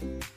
Bye.